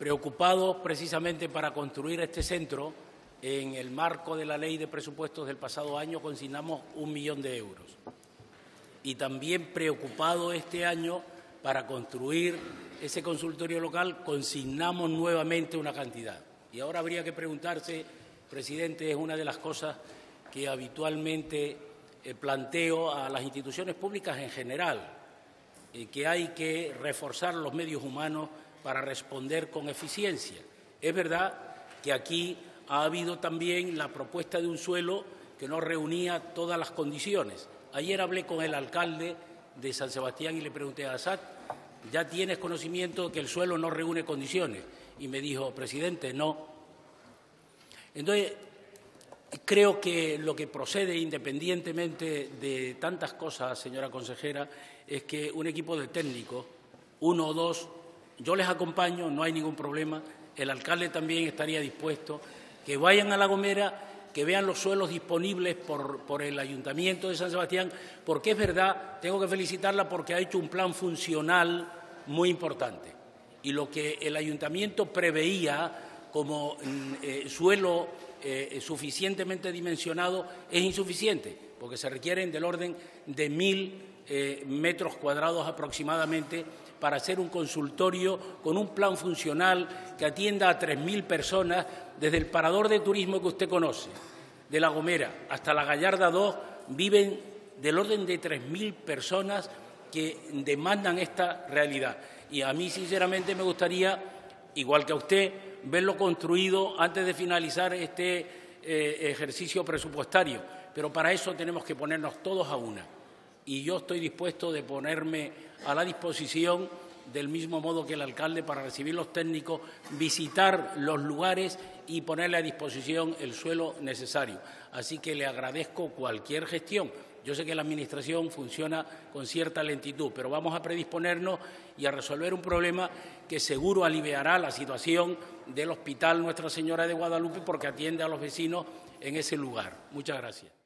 Preocupados precisamente para construir este centro, en el marco de la ley de presupuestos del pasado año consignamos un millón de euros. Y también preocupado este año para construir ese consultorio local consignamos nuevamente una cantidad. Y ahora habría que preguntarse, presidente, es una de las cosas que habitualmente eh, planteo a las instituciones públicas en general, eh, que hay que reforzar los medios humanos para responder con eficiencia. Es verdad que aquí ha habido también la propuesta de un suelo que no reunía todas las condiciones. Ayer hablé con el alcalde de San Sebastián y le pregunté a Assad, ¿ya tienes conocimiento de que el suelo no reúne condiciones? Y me dijo, presidente, no. Entonces, creo que lo que procede, independientemente de tantas cosas, señora consejera, es que un equipo de técnicos, uno o dos, yo les acompaño, no hay ningún problema, el alcalde también estaría dispuesto, que vayan a La Gomera, que vean los suelos disponibles por, el Ayuntamiento de San Sebastián, porque es verdad, tengo que felicitarla porque ha hecho un plan funcional muy importante. Y lo que el Ayuntamiento preveía como mm, eh, suelo eh, suficientemente dimensionado es insuficiente, porque se requieren del orden de mil eh, metros cuadrados aproximadamente para hacer un consultorio con un plan funcional que atienda a 3.000 personas desde el parador de turismo que usted conoce, de La Gomera hasta La Gallarda 2, viven del orden de 3.000 personas que demandan esta realidad. Y a mí, sinceramente, me gustaría, igual que a usted, verlo construido antes de finalizar este eh, ejercicio presupuestario. Pero para eso tenemos que ponernos todos a una. Y yo estoy dispuesto de ponerme a la disposición del mismo modo que el alcalde para recibir los técnicos, visitar los lugares y ponerle a disposición el suelo necesario. Así que le agradezco cualquier gestión. Yo sé que la Administración funciona con cierta lentitud, pero vamos a predisponernos y a resolver un problema que seguro aliviará la situación del Hospital Nuestra Señora de Guadalupe porque atiende a los vecinos en ese lugar. Muchas gracias.